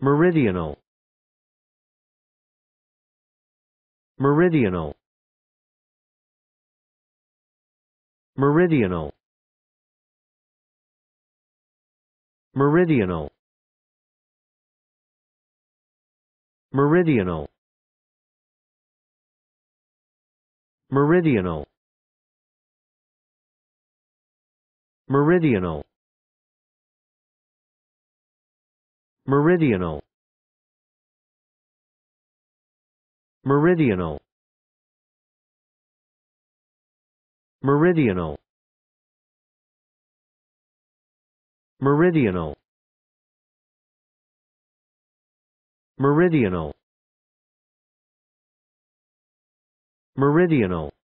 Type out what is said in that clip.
meridional. Meridional. Meridional. Meridional. Meridional. Meridional. Meridional meridional. Meridional. Meridional. Meridional. Meridional. Meridional